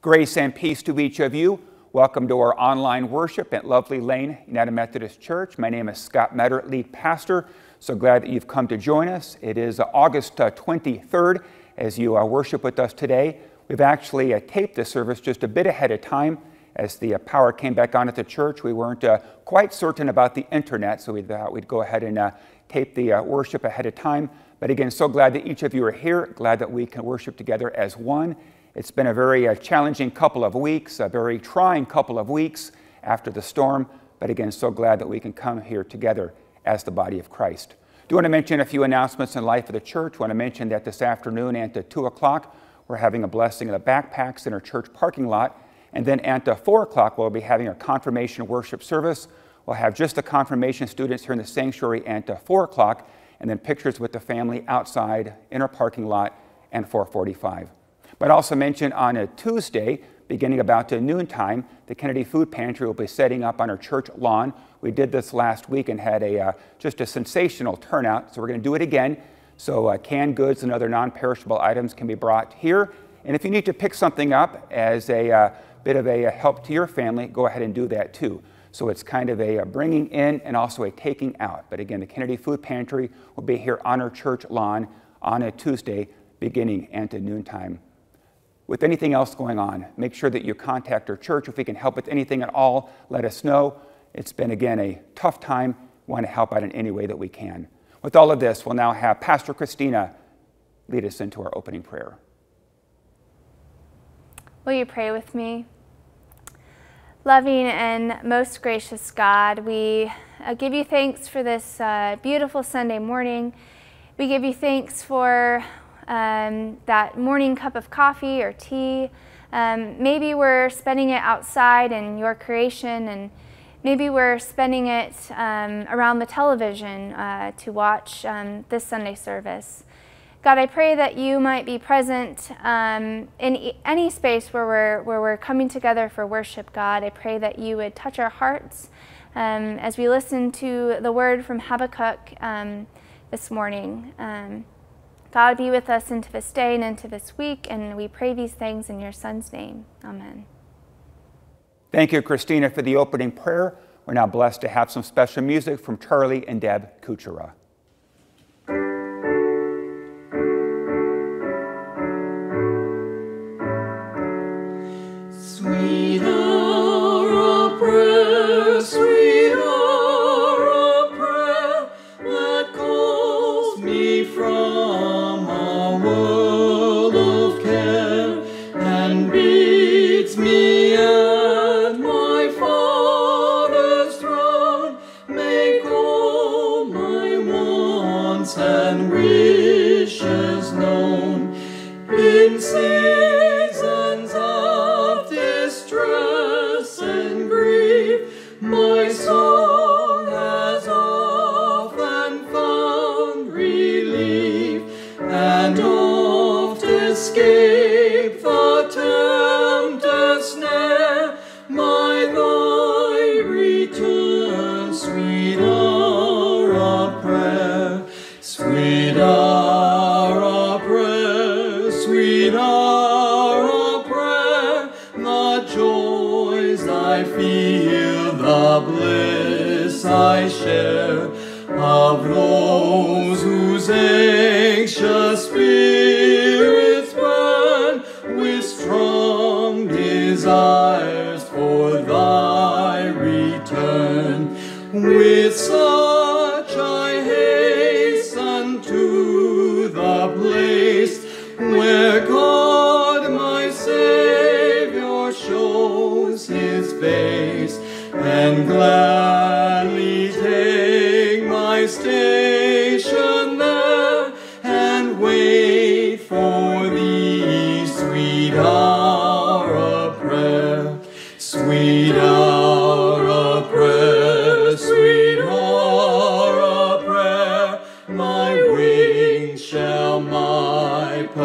Grace and peace to each of you. Welcome to our online worship at Lovely Lane United Methodist Church. My name is Scott Metter, lead pastor. So glad that you've come to join us. It is August uh, 23rd as you uh, worship with us today. We've actually uh, taped the service just a bit ahead of time. As the uh, power came back on at the church, we weren't uh, quite certain about the internet, so we thought we'd go ahead and uh, tape the worship ahead of time. But again, so glad that each of you are here, glad that we can worship together as one. It's been a very uh, challenging couple of weeks, a very trying couple of weeks after the storm, but again, so glad that we can come here together as the body of Christ. Do want to mention a few announcements in life of the church. want to mention that this afternoon at 2 o'clock, we're having a blessing of the backpacks in our church parking lot. And then at 4 o'clock, we'll be having our confirmation worship service. We'll have just the confirmation students here in the sanctuary at 4 o'clock, and then pictures with the family outside in our parking lot and 445. But also mention on a Tuesday, beginning about noontime, the Kennedy Food Pantry will be setting up on our church lawn. We did this last week and had a, uh, just a sensational turnout, so we're going to do it again. So uh, canned goods and other non-perishable items can be brought here. And if you need to pick something up as a uh, bit of a help to your family, go ahead and do that too. So it's kind of a, a bringing in and also a taking out. But again, the Kennedy Food Pantry will be here on our church lawn on a Tuesday beginning at noontime with anything else going on, make sure that you contact our church. If we can help with anything at all, let us know. It's been, again, a tough time. We want to help out in any way that we can. With all of this, we'll now have Pastor Christina lead us into our opening prayer. Will you pray with me? Loving and most gracious God, we uh, give you thanks for this uh, beautiful Sunday morning. We give you thanks for um, that morning cup of coffee or tea. Um, maybe we're spending it outside in your creation, and maybe we're spending it um, around the television uh, to watch um, this Sunday service. God, I pray that you might be present um, in any space where we're, where we're coming together for worship, God. I pray that you would touch our hearts um, as we listen to the word from Habakkuk this morning. God be with us into this day and into this week, and we pray these things in your Son's name. Amen. Thank you, Christina, for the opening prayer. We're now blessed to have some special music from Charlie and Deb Kuchera. I feel the bliss I share of those whose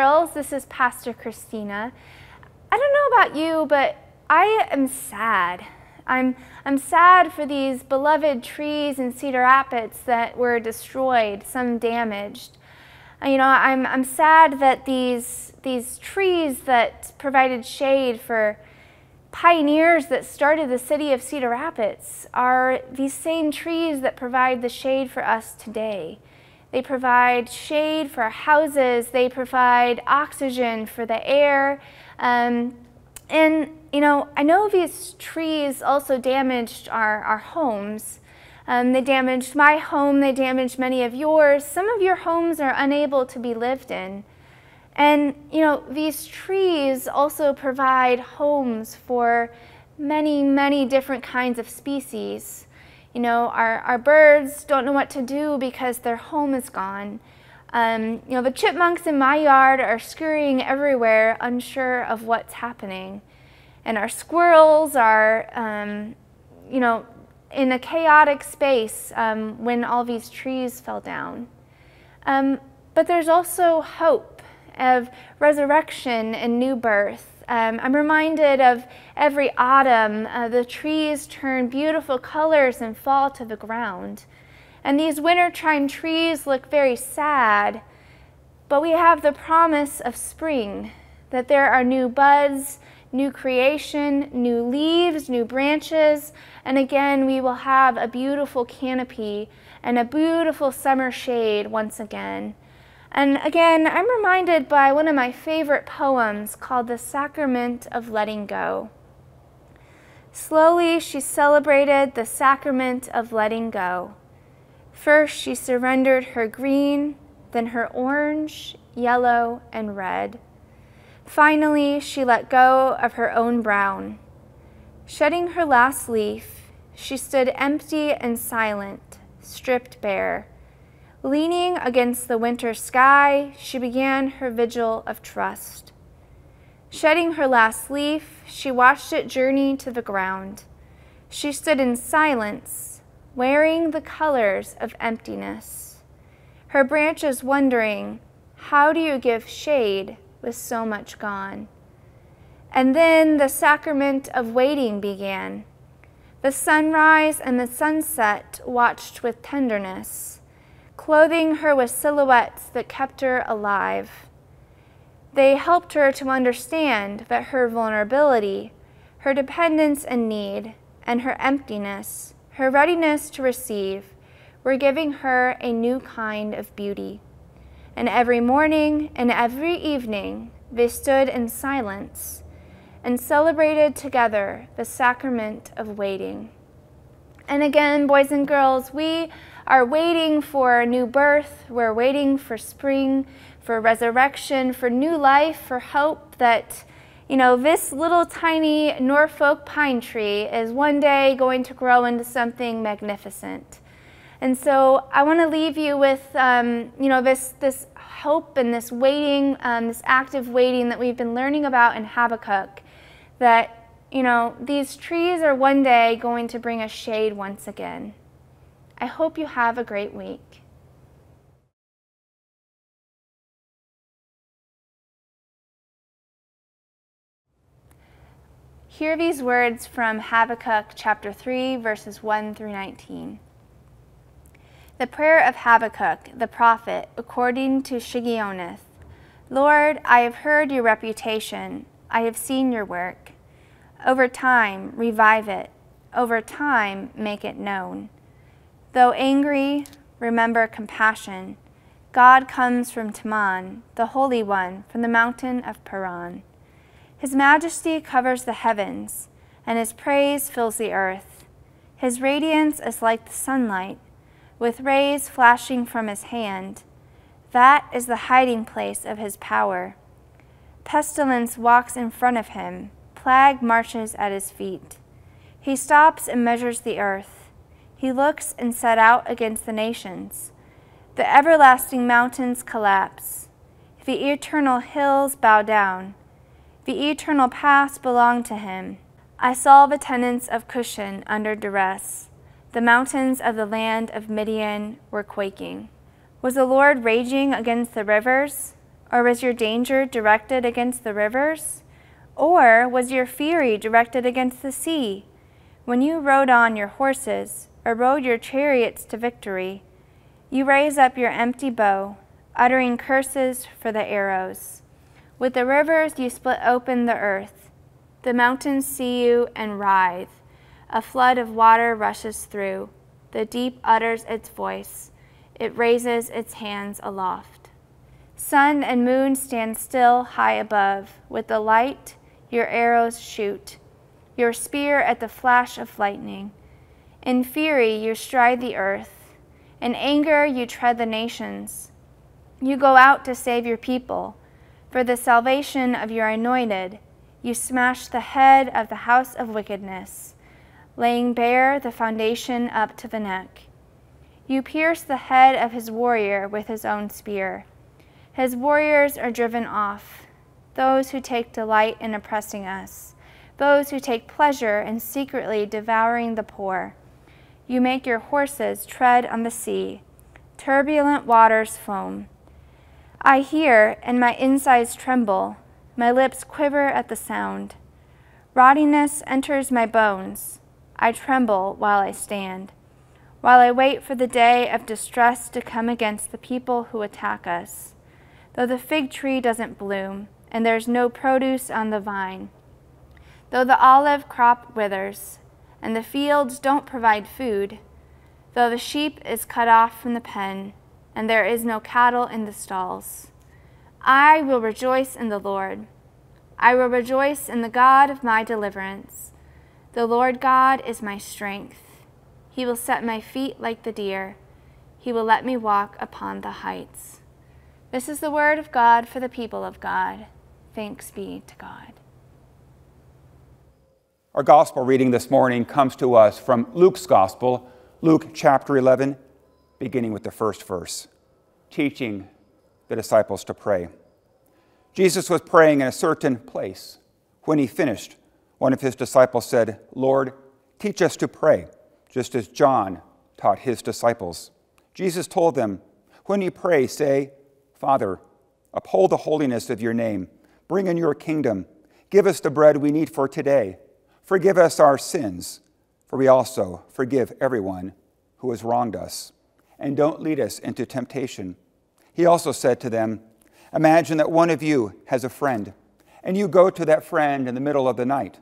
This is Pastor Christina. I don't know about you, but I am sad. I'm, I'm sad for these beloved trees in Cedar Rapids that were destroyed, some damaged. Uh, you know, I'm, I'm sad that these, these trees that provided shade for pioneers that started the city of Cedar Rapids are these same trees that provide the shade for us today. They provide shade for houses. They provide oxygen for the air. Um, and, you know, I know these trees also damaged our, our homes. Um, they damaged my home. They damaged many of yours. Some of your homes are unable to be lived in. And, you know, these trees also provide homes for many, many different kinds of species. You know, our, our birds don't know what to do because their home is gone. Um, you know, the chipmunks in my yard are scurrying everywhere, unsure of what's happening. And our squirrels are, um, you know, in a chaotic space um, when all these trees fell down. Um, but there's also hope of resurrection and new birth. Um, I'm reminded of every autumn, uh, the trees turn beautiful colors and fall to the ground. And these wintertime trees look very sad, but we have the promise of spring, that there are new buds, new creation, new leaves, new branches, and again we will have a beautiful canopy and a beautiful summer shade once again. And again, I'm reminded by one of my favorite poems called The Sacrament of Letting Go. Slowly, she celebrated the sacrament of letting go. First, she surrendered her green, then her orange, yellow, and red. Finally, she let go of her own brown. Shedding her last leaf, she stood empty and silent, stripped bare Leaning against the winter sky, she began her vigil of trust. Shedding her last leaf, she watched it journey to the ground. She stood in silence, wearing the colors of emptiness. Her branches wondering, how do you give shade with so much gone? And then the sacrament of waiting began. The sunrise and the sunset watched with tenderness clothing her with silhouettes that kept her alive. They helped her to understand that her vulnerability, her dependence and need, and her emptiness, her readiness to receive, were giving her a new kind of beauty. And every morning and every evening they stood in silence and celebrated together the sacrament of waiting. And again, boys and girls, we are waiting for a new birth. We're waiting for spring, for resurrection, for new life, for hope that, you know, this little tiny Norfolk pine tree is one day going to grow into something magnificent. And so I want to leave you with, um, you know, this, this hope and this waiting, um, this active waiting that we've been learning about in Habakkuk, that, you know, these trees are one day going to bring us shade once again. I hope you have a great week. Hear these words from Habakkuk chapter 3, verses 1 through 19. The prayer of Habakkuk, the prophet, according to Shigionoth. Lord, I have heard your reputation. I have seen your work. Over time, revive it. Over time, make it known. Though angry, remember compassion. God comes from Teman, the Holy One, from the mountain of Paran. His majesty covers the heavens, and his praise fills the earth. His radiance is like the sunlight, with rays flashing from his hand. That is the hiding place of his power. Pestilence walks in front of him, plague marches at his feet. He stops and measures the earth. He looks and set out against the nations. The everlasting mountains collapse. The eternal hills bow down. The eternal paths belong to him. I saw the tenants of Cushan under duress. The mountains of the land of Midian were quaking. Was the Lord raging against the rivers? Or was your danger directed against the rivers? Or was your fury directed against the sea? When you rode on your horses, or rode your chariots to victory, you raise up your empty bow, uttering curses for the arrows. With the rivers you split open the earth. The mountains see you and writhe. A flood of water rushes through. The deep utters its voice. It raises its hands aloft. Sun and moon stand still high above. With the light, your arrows shoot. Your spear at the flash of lightning. In fury, you stride the earth. In anger, you tread the nations. You go out to save your people. For the salvation of your anointed, you smash the head of the house of wickedness, laying bare the foundation up to the neck. You pierce the head of his warrior with his own spear. His warriors are driven off, those who take delight in oppressing us, those who take pleasure in secretly devouring the poor. You make your horses tread on the sea. Turbulent waters foam. I hear, and my insides tremble. My lips quiver at the sound. Rottiness enters my bones. I tremble while I stand, while I wait for the day of distress to come against the people who attack us. Though the fig tree doesn't bloom, and there's no produce on the vine, though the olive crop withers, and the fields don't provide food, though the sheep is cut off from the pen, and there is no cattle in the stalls. I will rejoice in the Lord. I will rejoice in the God of my deliverance. The Lord God is my strength. He will set my feet like the deer. He will let me walk upon the heights. This is the word of God for the people of God. Thanks be to God. Our gospel reading this morning comes to us from Luke's gospel, Luke chapter 11, beginning with the first verse, teaching the disciples to pray. Jesus was praying in a certain place. When he finished, one of his disciples said, Lord, teach us to pray, just as John taught his disciples. Jesus told them, When you pray, say, Father, uphold the holiness of your name, bring in your kingdom, give us the bread we need for today Forgive us our sins, for we also forgive everyone who has wronged us. And don't lead us into temptation. He also said to them, Imagine that one of you has a friend, and you go to that friend in the middle of the night.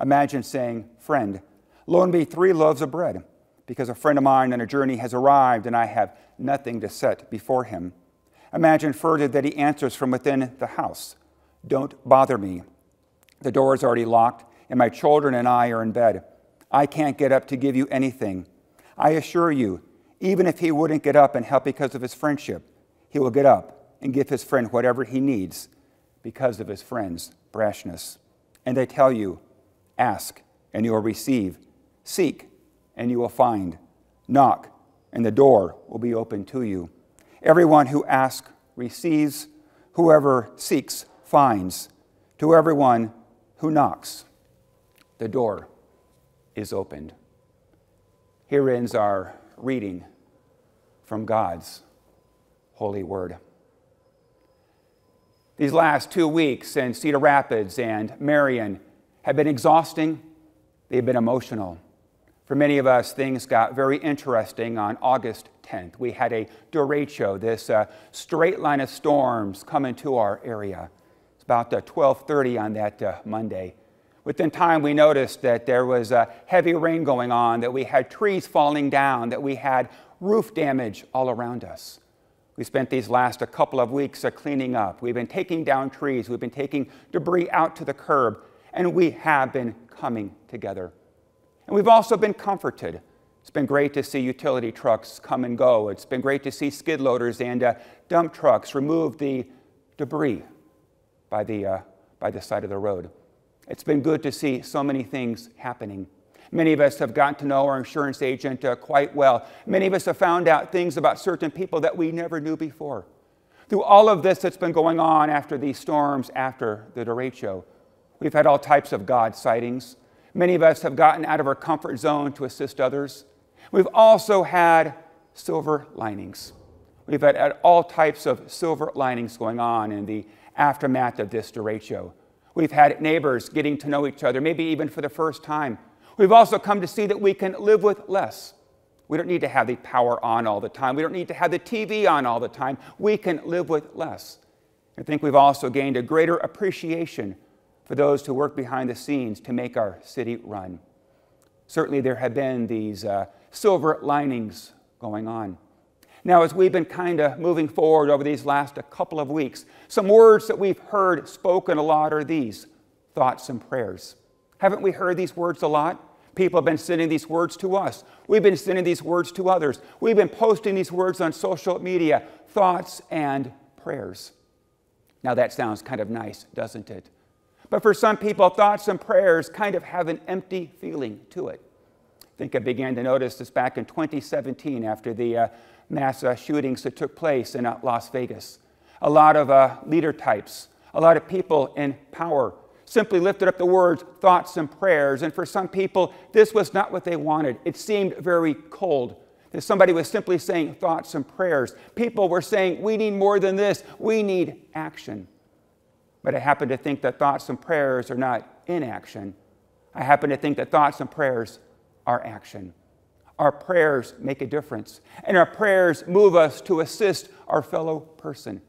Imagine saying, Friend, loan me three loaves of bread, because a friend of mine on a journey has arrived and I have nothing to set before him. Imagine further that he answers from within the house, Don't bother me. The door is already locked and my children and I are in bed. I can't get up to give you anything. I assure you, even if he wouldn't get up and help because of his friendship, he will get up and give his friend whatever he needs because of his friend's brashness. And I tell you, ask and you will receive, seek and you will find, knock and the door will be open to you. Everyone who asks receives, whoever seeks finds, to everyone who knocks the door is opened. Here ends our reading from God's holy word. These last two weeks in Cedar Rapids and Marion have been exhausting, they've been emotional. For many of us, things got very interesting on August 10th. We had a derecho, this uh, straight line of storms coming to our area. It's about uh, 12:30 on that uh, Monday. Within time, we noticed that there was a heavy rain going on, that we had trees falling down, that we had roof damage all around us. We spent these last a couple of weeks uh, cleaning up. We've been taking down trees, we've been taking debris out to the curb, and we have been coming together. And we've also been comforted. It's been great to see utility trucks come and go. It's been great to see skid loaders and uh, dump trucks remove the debris by the, uh, by the side of the road. It's been good to see so many things happening. Many of us have gotten to know our insurance agent uh, quite well. Many of us have found out things about certain people that we never knew before. Through all of this that's been going on after these storms, after the derecho, we've had all types of God sightings. Many of us have gotten out of our comfort zone to assist others. We've also had silver linings. We've had, had all types of silver linings going on in the aftermath of this derecho. We've had neighbors getting to know each other, maybe even for the first time. We've also come to see that we can live with less. We don't need to have the power on all the time. We don't need to have the TV on all the time. We can live with less. I think we've also gained a greater appreciation for those who work behind the scenes to make our city run. Certainly, there have been these uh, silver linings going on. Now, as we've been kind of moving forward over these last a couple of weeks, some words that we've heard spoken a lot are these thoughts and prayers. Haven't we heard these words a lot? People have been sending these words to us. We've been sending these words to others. We've been posting these words on social media thoughts and prayers. Now, that sounds kind of nice, doesn't it? But for some people, thoughts and prayers kind of have an empty feeling to it. I think I began to notice this back in 2017 after the uh, mass uh, shootings that took place in uh, Las Vegas. A lot of uh, leader types, a lot of people in power simply lifted up the words thoughts and prayers. And for some people, this was not what they wanted. It seemed very cold. That somebody was simply saying thoughts and prayers. People were saying, we need more than this, we need action. But I happen to think that thoughts and prayers are not inaction. I happen to think that thoughts and prayers are action. Our prayers make a difference, and our prayers move us to assist our fellow person.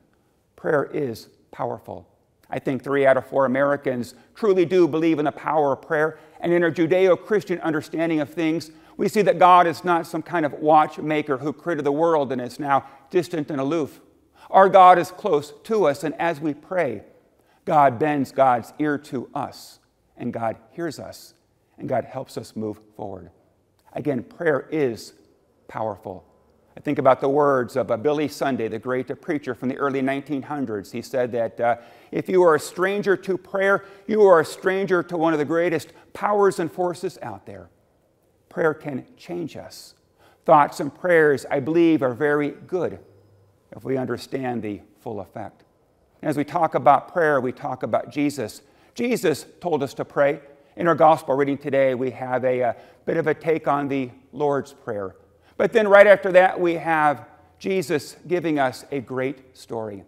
Prayer is powerful. I think three out of four Americans truly do believe in the power of prayer, and in our Judeo Christian understanding of things, we see that God is not some kind of watchmaker who created the world and is now distant and aloof. Our God is close to us, and as we pray, God bends God's ear to us, and God hears us, and God helps us move forward. Again, prayer is powerful. I think about the words of uh, Billy Sunday, the great preacher from the early 1900s. He said that uh, if you are a stranger to prayer, you are a stranger to one of the greatest powers and forces out there. Prayer can change us. Thoughts and prayers, I believe, are very good if we understand the full effect. as we talk about prayer, we talk about Jesus. Jesus told us to pray. In our gospel reading today, we have a, a bit of a take on the Lord's Prayer. But then right after that, we have Jesus giving us a great story.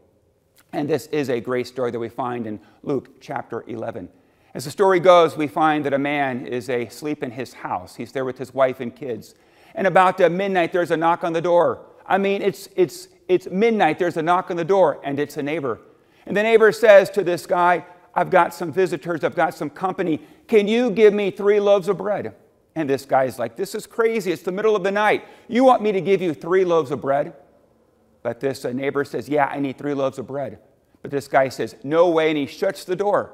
And this is a great story that we find in Luke chapter 11. As the story goes, we find that a man is asleep in his house. He's there with his wife and kids. And about uh, midnight, there's a knock on the door. I mean, it's, it's, it's midnight, there's a knock on the door, and it's a neighbor. And the neighbor says to this guy, I've got some visitors, I've got some company. Can you give me three loaves of bread? And this guy's like, This is crazy. It's the middle of the night. You want me to give you three loaves of bread? But this uh, neighbor says, Yeah, I need three loaves of bread. But this guy says, No way. And he shuts the door.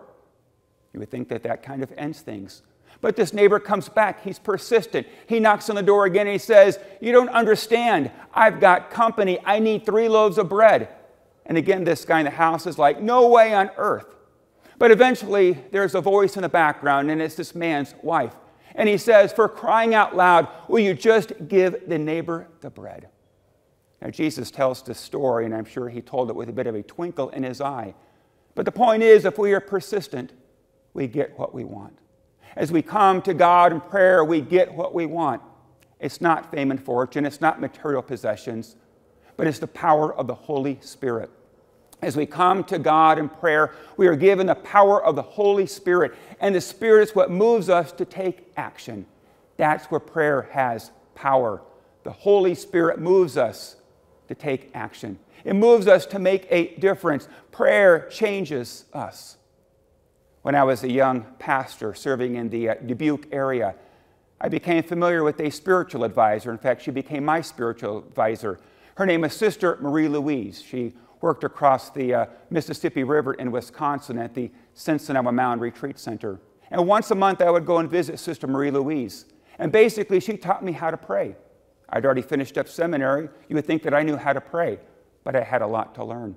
You would think that that kind of ends things. But this neighbor comes back. He's persistent. He knocks on the door again and he says, You don't understand. I've got company. I need three loaves of bread. And again, this guy in the house is like, No way on earth. But eventually, there's a voice in the background, and it's this man's wife. And he says, For crying out loud, will you just give the neighbor the bread? Now, Jesus tells this story, and I'm sure he told it with a bit of a twinkle in his eye. But the point is, if we are persistent, we get what we want. As we come to God in prayer, we get what we want. It's not fame and fortune, it's not material possessions, but it's the power of the Holy Spirit. As we come to God in prayer, we are given the power of the Holy Spirit, and the Spirit is what moves us to take action. That's where prayer has power. The Holy Spirit moves us to take action, it moves us to make a difference. Prayer changes us. When I was a young pastor serving in the uh, Dubuque area, I became familiar with a spiritual advisor. In fact, she became my spiritual advisor. Her name is Sister Marie Louise. She worked across the uh, Mississippi River in Wisconsin at the Sinsinawa Mound Retreat Center. And once a month, I would go and visit Sister Marie Louise. And basically, she taught me how to pray. I'd already finished up seminary. You would think that I knew how to pray, but I had a lot to learn.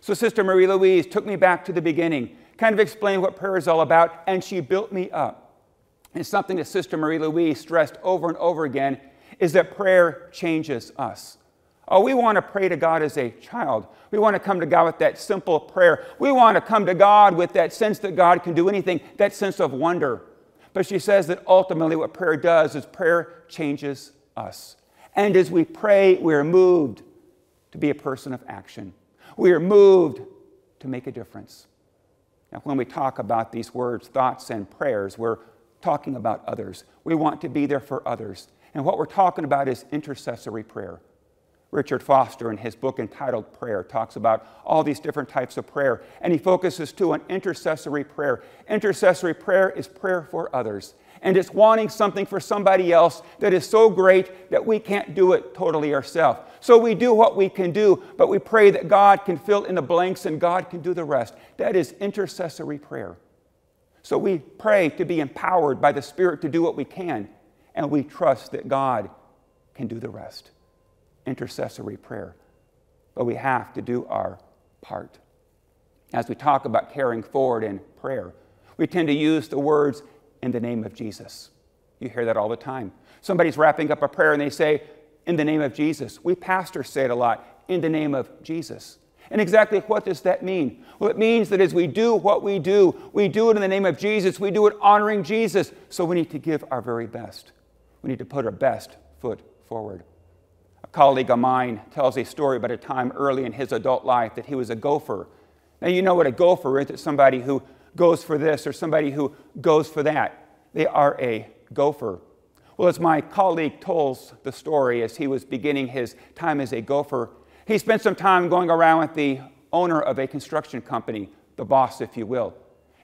So, Sister Marie Louise took me back to the beginning, kind of explained what prayer is all about, and she built me up. And something that Sister Marie Louise stressed over and over again is that prayer changes us. Oh, we want to pray to God as a child. We want to come to God with that simple prayer. We want to come to God with that sense that God can do anything, that sense of wonder. But she says that ultimately what prayer does is prayer changes us. And as we pray, we are moved to be a person of action. We are moved to make a difference. Now, when we talk about these words, thoughts, and prayers, we're talking about others. We want to be there for others. And what we're talking about is intercessory prayer. Richard Foster, in his book entitled Prayer, talks about all these different types of prayer, and he focuses too on intercessory prayer. Intercessory prayer is prayer for others, and it's wanting something for somebody else that is so great that we can't do it totally ourselves. So we do what we can do, but we pray that God can fill in the blanks and God can do the rest. That is intercessory prayer. So we pray to be empowered by the Spirit to do what we can, and we trust that God can do the rest intercessory prayer. But we have to do our part. As we talk about carrying forward in prayer, we tend to use the words in the name of Jesus. You hear that all the time. Somebody's wrapping up a prayer and they say, in the name of Jesus. We pastors say it a lot, in the name of Jesus. And exactly what does that mean? Well, it means that as we do what we do, we do it in the name of Jesus. We do it honoring Jesus. So we need to give our very best. We need to put our best foot forward colleague of mine tells a story about a time early in his adult life that he was a gopher. Now, you know what a gopher is it's somebody who goes for this or somebody who goes for that. They are a gopher. Well, as my colleague tells the story as he was beginning his time as a gopher, he spent some time going around with the owner of a construction company, the boss, if you will.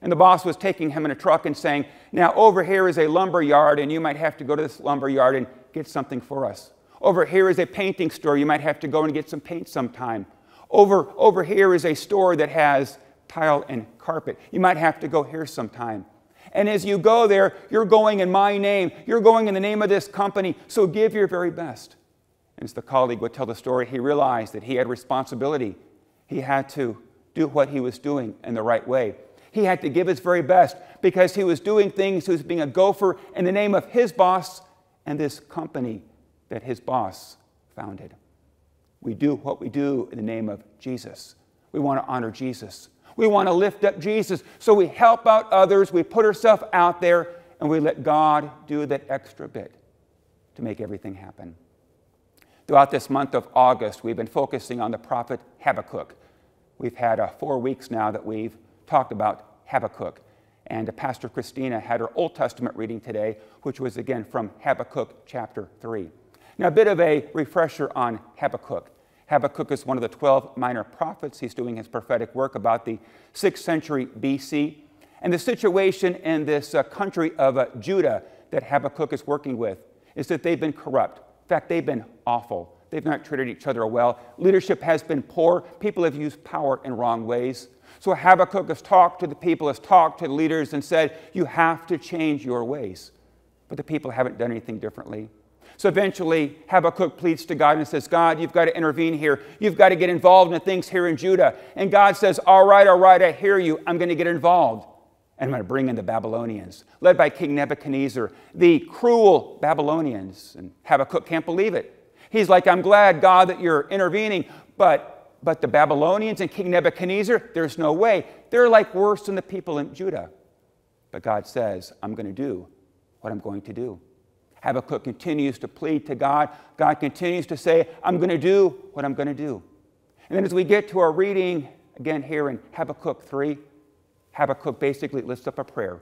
And the boss was taking him in a truck and saying, Now, over here is a lumber yard, and you might have to go to this lumber yard and get something for us. Over here is a painting store. You might have to go and get some paint sometime. Over, over here is a store that has tile and carpet. You might have to go here sometime. And as you go there, you're going in my name. You're going in the name of this company. So give your very best. And as the colleague would tell the story, he realized that he had responsibility. He had to do what he was doing in the right way. He had to give his very best because he was doing things, he was being a gopher in the name of his boss and this company that his boss founded. We do what we do in the name of Jesus. We want to honor Jesus. We want to lift up Jesus. So we help out others, we put ourselves out there, and we let God do that extra bit to make everything happen. Throughout this month of August, we've been focusing on the prophet Habakkuk. We've had uh, four weeks now that we've talked about Habakkuk. And Pastor Christina had her Old Testament reading today, which was again from Habakkuk chapter 3. Now, a bit of a refresher on Habakkuk. Habakkuk is one of the 12 minor prophets. He's doing his prophetic work about the 6th century BC. And the situation in this uh, country of uh, Judah that Habakkuk is working with is that they've been corrupt. In fact, they've been awful. They've not treated each other well. Leadership has been poor. People have used power in wrong ways. So Habakkuk has talked to the people, has talked to the leaders, and said, You have to change your ways. But the people haven't done anything differently. So eventually, Habakkuk pleads to God and says, God, you've got to intervene here. You've got to get involved in the things here in Judah. And God says, All right, all right, I hear you. I'm going to get involved. And I'm going to bring in the Babylonians, led by King Nebuchadnezzar, the cruel Babylonians. And Habakkuk can't believe it. He's like, I'm glad, God, that you're intervening, but, but the Babylonians and King Nebuchadnezzar, there's no way. They're like worse than the people in Judah. But God says, I'm going to do what I'm going to do. Habakkuk continues to plead to God. God continues to say, I'm going to do what I'm going to do. And then as we get to our reading again here in Habakkuk 3, Habakkuk basically lifts up a prayer.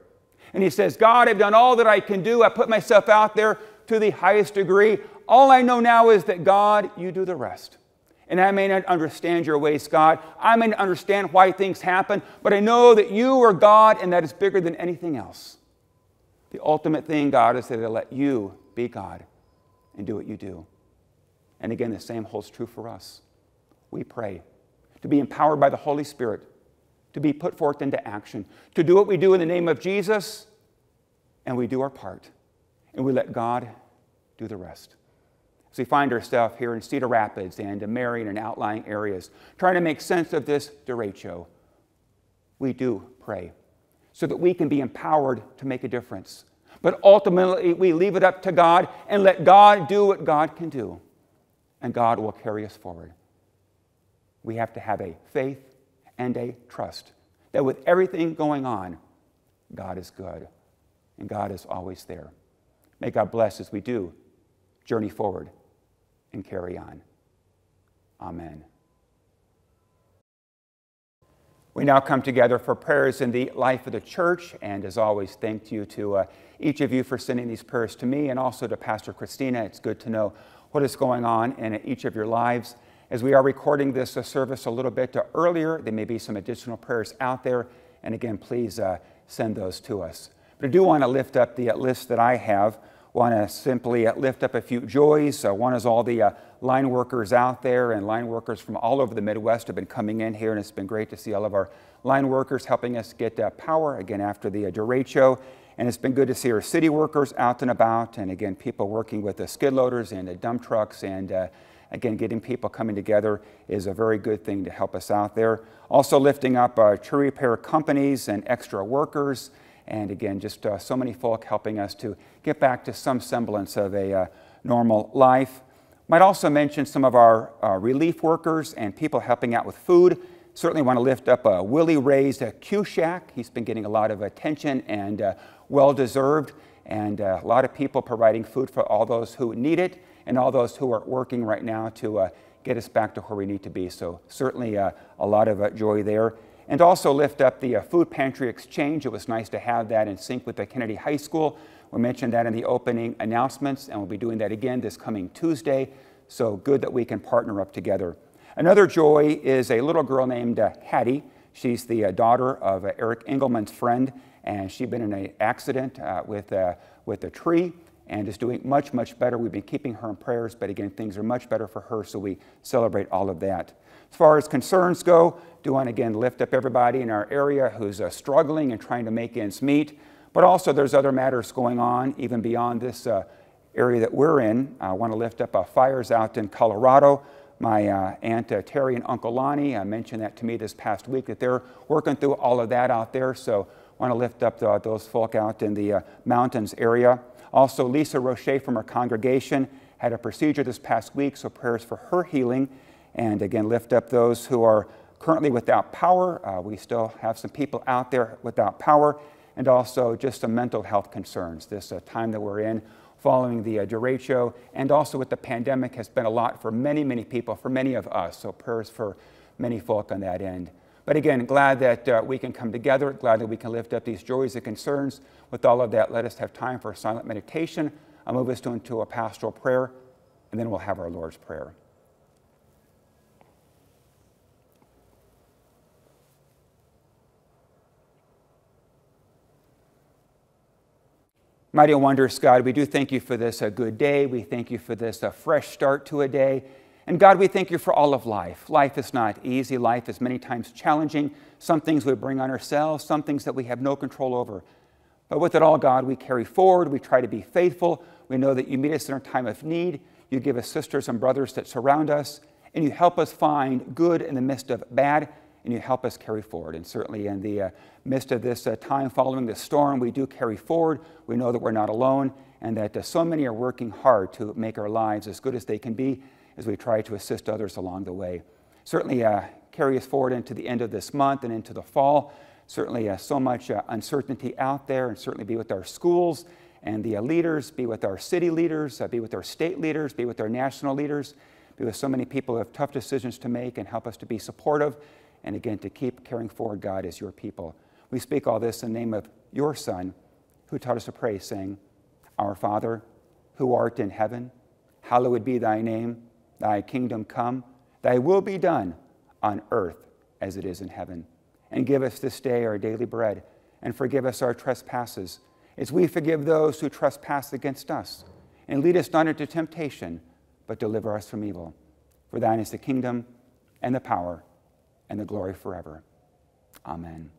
And he says, God, I've done all that I can do. I put myself out there to the highest degree. All I know now is that, God, you do the rest. And I may not understand your ways, God. I may not understand why things happen, but I know that you are God and that is bigger than anything else. The ultimate thing, God, is that to let you be God and do what you do. And again, the same holds true for us. We pray to be empowered by the Holy Spirit, to be put forth into action, to do what we do in the name of Jesus, and we do our part. And we let God do the rest. as we find ourselves here in Cedar Rapids and Marion and outlying areas, trying to make sense of this derecho, we do pray so that we can be empowered to make a difference. But ultimately, we leave it up to God and let God do what God can do, and God will carry us forward. We have to have a faith and a trust that with everything going on, God is good and God is always there. May God bless as we do journey forward and carry on. Amen. We now come together for prayers in the life of the church, and as always, thank you to uh, each of you for sending these prayers to me and also to Pastor Christina. It's good to know what is going on in each of your lives. As we are recording this uh, service a little bit earlier, there may be some additional prayers out there, and again, please uh, send those to us. But I do want to lift up the uh, list that I have want to simply uh, lift up a few joys. Uh, one is all the uh, line workers out there, and line workers from all over the Midwest have been coming in here, and it's been great to see all of our line workers helping us get uh, power again after the uh, derecho. And it's been good to see our city workers out and about, and again, people working with the skid loaders and the dump trucks, and uh, again, getting people coming together is a very good thing to help us out there. Also, lifting up uh, tree repair companies and extra workers. And again, just uh, so many folk helping us to get back to some semblance of a uh, normal life. Might also mention some of our uh, relief workers and people helping out with food. Certainly want to lift up Willie Ray's uh, Q Shack. He's been getting a lot of attention and uh, well deserved. And uh, a lot of people providing food for all those who need it and all those who are working right now to get us back to where we need to be. So, certainly a lot of joy there and also lift up the uh, food pantry exchange. It was nice to have that in sync with the Kennedy High School. We mentioned that in the opening announcements, and we'll be doing that again this coming Tuesday. So good that we can partner up together. Another joy is a little girl named uh, Hattie. She's the uh, daughter of uh, Eric Engelman's friend, and she'd been in an accident uh, with, uh, with a tree and is doing much, much better. We've been keeping her in prayers, but again, things are much better for her, so we celebrate all of that. As far as concerns go, do want to again lift up everybody in our area who's uh, struggling and trying to make ends meet. But also, there's other matters going on even beyond this uh, area that we're in. I want to lift up uh, fires out in Colorado. My uh, Aunt uh, Terry and Uncle Lonnie uh, mentioned that to me this past week that they're working through all of that out there. So, I want to lift up those folk out in the mountains area. Also, Lisa Roche from our congregation had a procedure this past week, so prayers for her healing. And again, lift up those who are currently without power. Uh, we still have some people out there without power, and also just some mental health concerns. This uh, time that we're in following the uh, derecho and also with the pandemic has been a lot for many, many people, for many of us. So prayers for many folk on that end. But again, glad that uh, we can come together, glad that we can lift up these joys and concerns. With all of that, let us have time for a silent meditation. I'll move us into a pastoral prayer, and then we'll have our Lord's Prayer. Mighty and wondrous God, we do thank you for this a good day. We thank you for this a fresh start to a day. And God, we thank you for all of life. Life is not easy. Life is many times challenging. Some things we bring on ourselves, some things that we have no control over. But with it all, God, we carry forward. We try to be faithful. We know that you meet us in our time of need. You give us sisters and brothers that surround us. And you help us find good in the midst of bad and you help us carry forward. And certainly in the uh, midst of this uh, time following the storm, we do carry forward. We know that we're not alone and that uh, so many are working hard to make our lives as good as they can be as we try to assist others along the way. Certainly uh, carry us forward into the end of this month and into the fall. Certainly uh, so much uncertainty out there, and certainly be with our schools and the leaders, be with our city leaders, be with our state leaders, be with our national leaders, be with so many people who have tough decisions to make and help us to be supportive and again to keep carrying forward God as your people. We speak all this in the name of your Son, who taught us to pray, saying, Our Father, who art in heaven, hallowed be thy name, thy kingdom come, thy will be done on earth as it is in heaven. And give us this day our daily bread, and forgive us our trespasses, as we forgive those who trespass against us. And lead us not into temptation, but deliver us from evil. For thine is the kingdom, and the power, and the glory forever. Amen.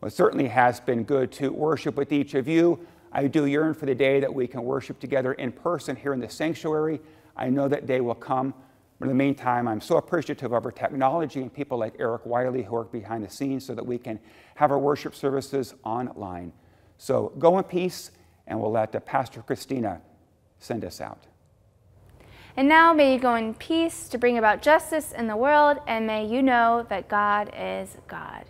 Well, it certainly has been good to worship with each of you. I do yearn for the day that we can worship together in person here in the sanctuary. I know that day will come. But in the meantime, I'm so appreciative of our technology and people like Eric Wiley who work behind the scenes so that we can have our worship services online. So go in peace, and we'll let Pastor Christina send us out. And now may you go in peace to bring about justice in the world, and may you know that God is God.